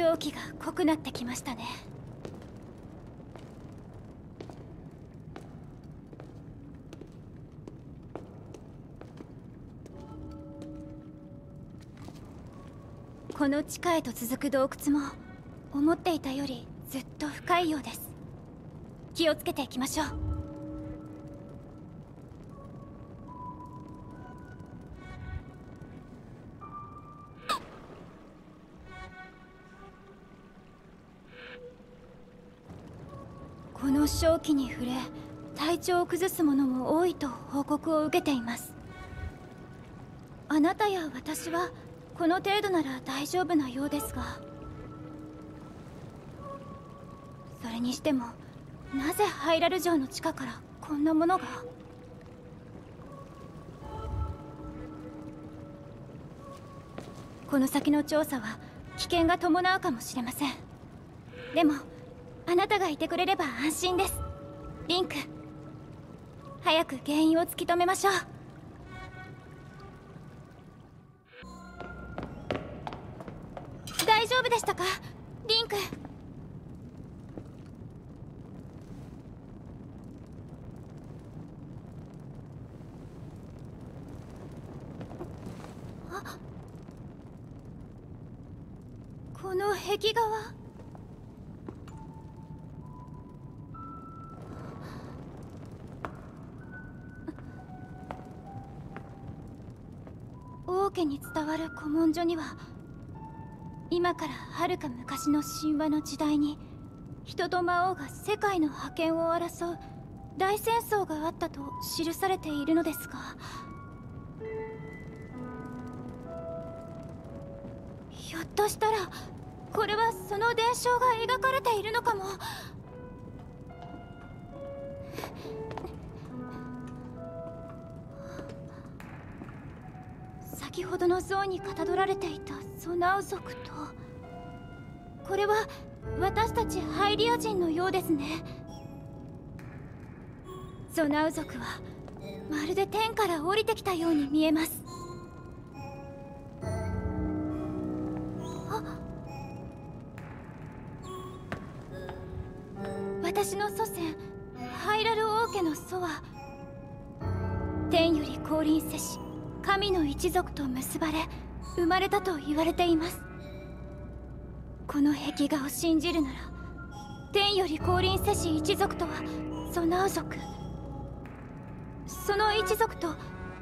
蒸気が濃くなってきましたね。この地下へと続く洞窟も思っていたよりずっと深いようです。気をつけていきましょう。の正気に触れ体調を崩す者も多いと報告を受けています。あなたや私はこの程度なら大丈夫なようですが。それにしてもなぜハイラル城の地下からこんなものが？この先の調査は危険が伴うかもしれません。でもあなたがいてくれれば安心です。リンク早く原因を突き止めましょう。大丈夫でしたか？リンク。この壁画は？王家に伝わる古文書には今からはるか昔の神話の時代に人と魔王が世界の覇権を争う大戦争があったと記されているのですが。ひょっとしたらこれはその伝承が描かれているのかも。先ほどの像にかたどられていたソナウ族とこれは私たちハイリア人のようですね。ソナウ族はまるで天から降りてきたように見えます。あ私の祖先ハイラル王家の祖は天より降臨せし神の一族と結ばれ生まれたと言われています。この壁画を信じるなら天より降臨せし一族とはソナウ族。その一族と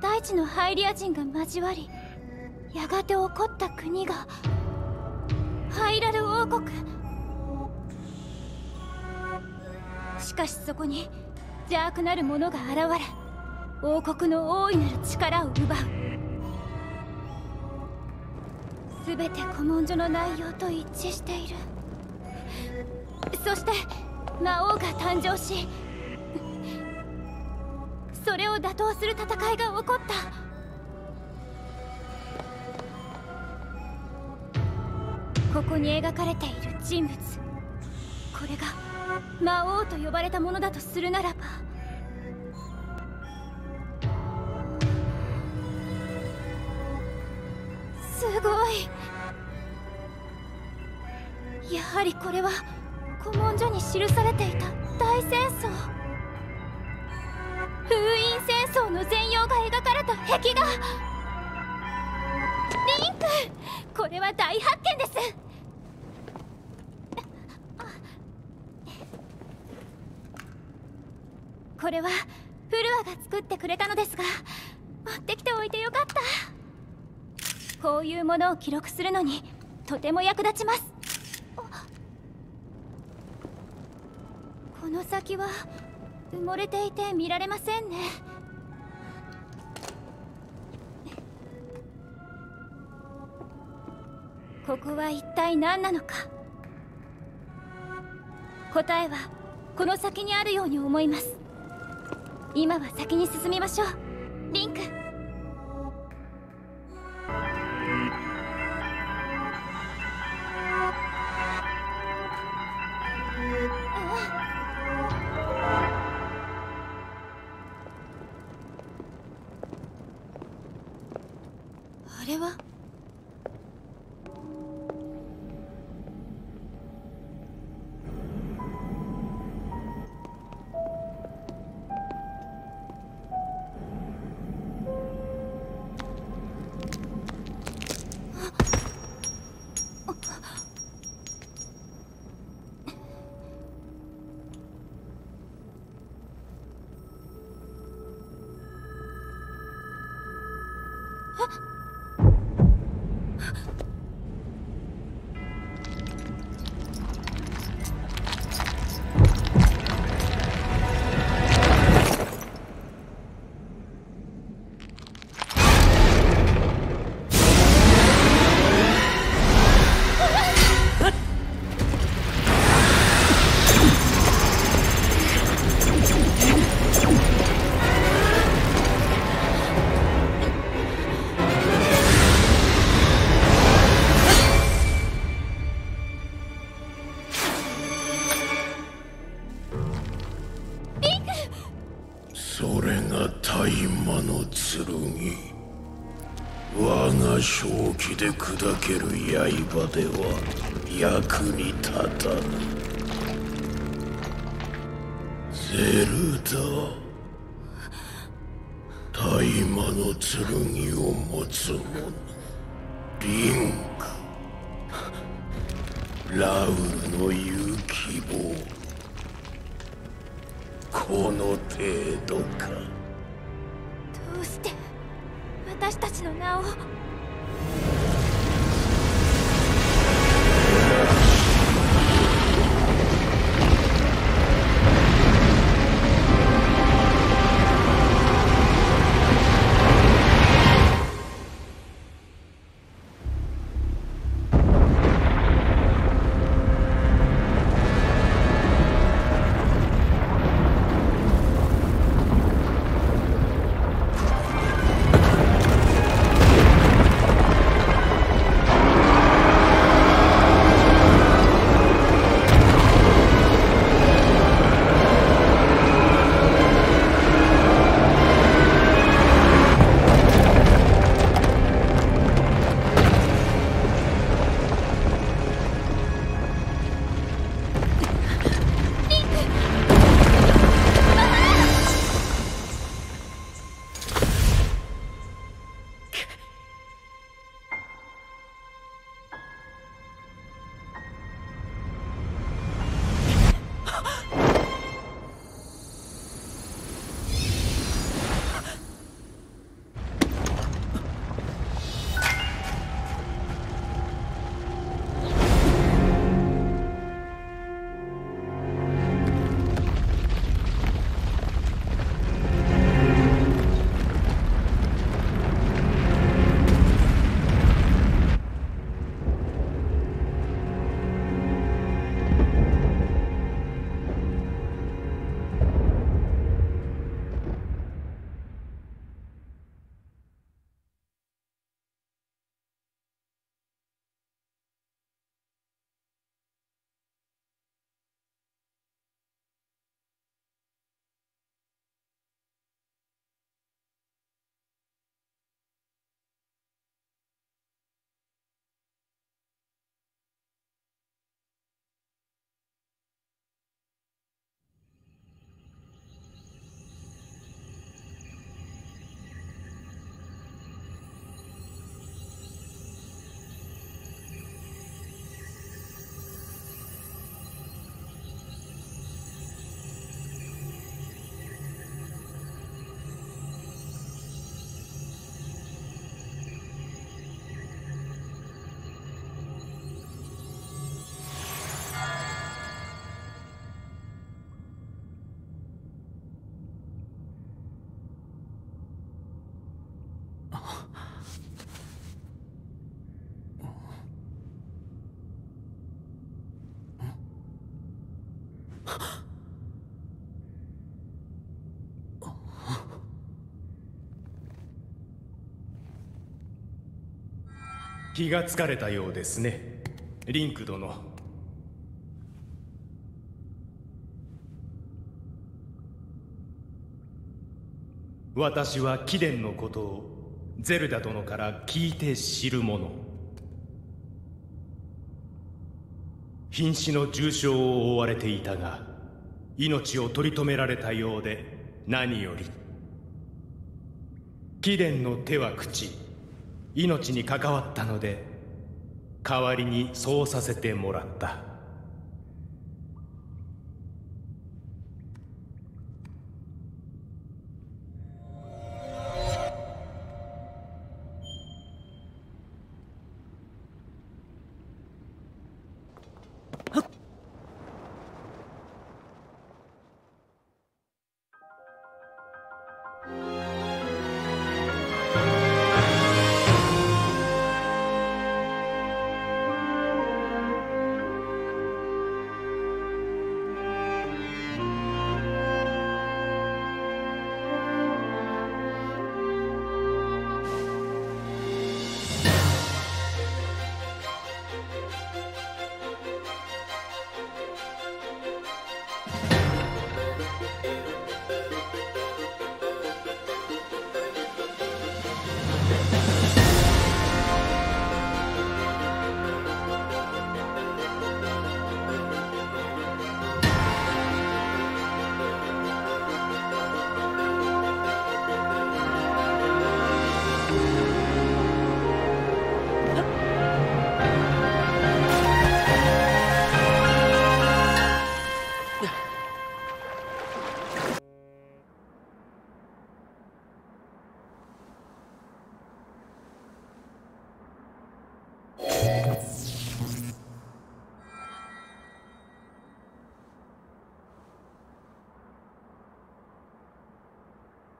大地のハイリア人が交わりやがて起こった国がハイラル王国。しかしそこに邪悪なる者が現れ王国の大いなる力を奪う。全て古文書の内容と一致している。そして魔王が誕生しそれを打倒する戦いが起こった。ここに描かれている人物。これが魔王と呼ばれたものだとするならばやはりこれは古文書に記されていた大戦争。封印戦争の全容が描かれた壁画。リンクこれは大発見です。これはフルアが作ってくれたのですが持ってきておいてよかった。こういうものを記録するのにとても役立ちます。この先は埋もれていて見られませんね。ここは一体何なのか。答えはこの先にあるように思います。今は先に進みましょう。リンク。れは？あっ。で砕ける刃では役に立たぬゼルダ大魔の剣を持つ者リンクラウルの言う希望この程度かどうして私たちの名を気がつかれたようですね。リンク殿。私は貴殿のことをゼルダ殿から聞いて知る者。瀕死の重傷を負われていたが命を取り留められたようで何より。貴殿の手は口。命に関わったので代わりにそうさせてもらった。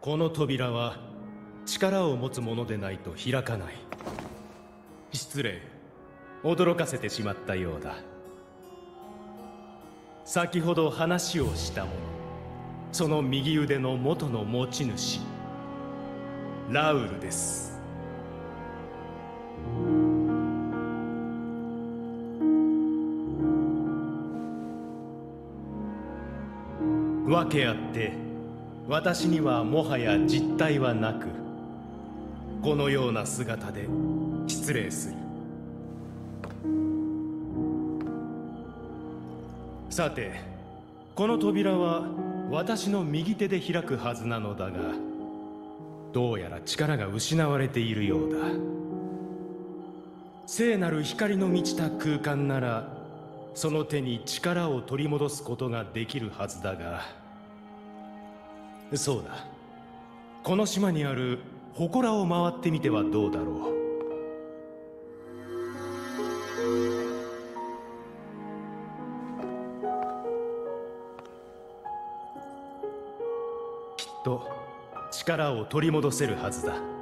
この扉は力を持つ者でないと開かない。失礼。驚かせてしまったようだ。先ほど話をした者その右腕の元の持ち主ラウルです。訳あって私にはもはや実体はなくこのような姿で失礼する。さてこの扉は私の右手で開くはずなのだがどうやら力が失われているようだ。聖なる光の満ちた空間ならその手に力を取り戻すことができるはずだがそうだ。この島にある祠を回ってみてはどうだろう。きっと力を取り戻せるはずだ。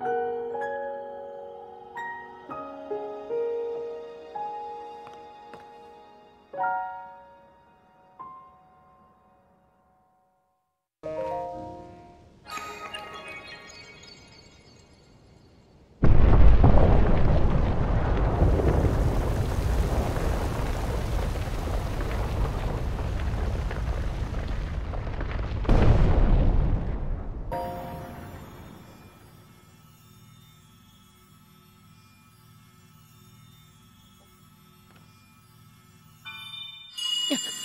Yeah.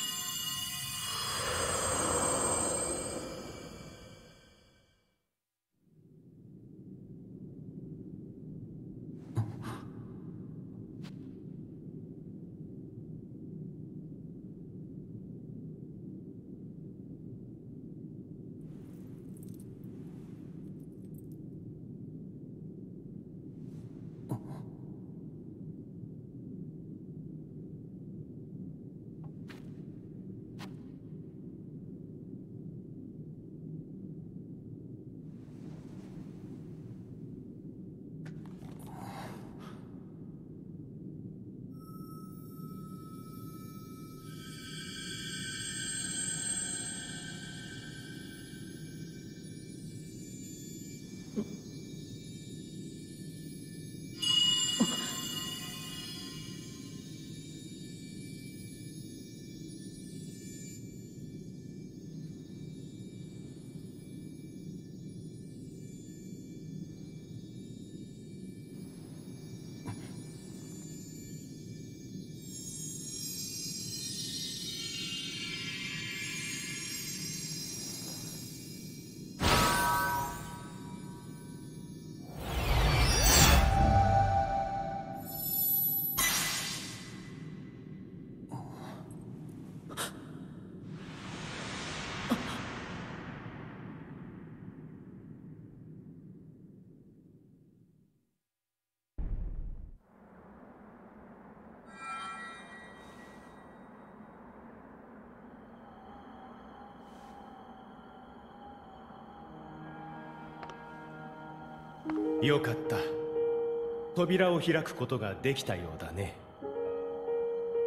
よかった。扉を開くことができたようだね。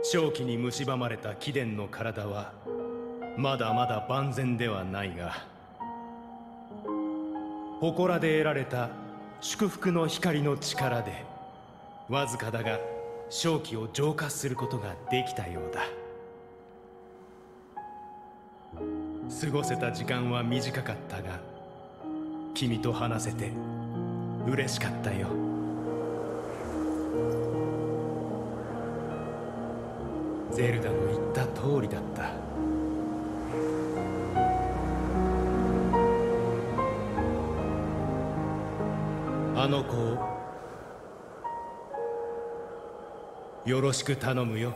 正気に蝕まれた貴殿の体はまだまだ万全ではないが祠で得られた祝福の光の力でわずかだが正気を浄化することができたようだ。過ごせた時間は短かったが君と話せて嬉しかったよ。ゼルダの言った通りだった。あの子をよろしく頼むよ。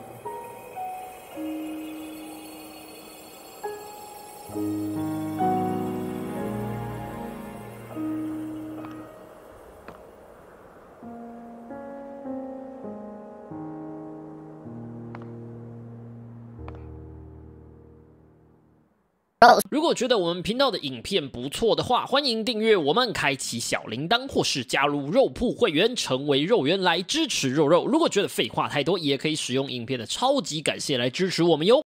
如果觉得我们频道的影片不错的话，欢迎订阅我们，开启小铃铛，或是加入肉铺会员，成为肉圆来支持肉肉。如果觉得废话太多，也可以使用影片的超级感谢来支持我们哟。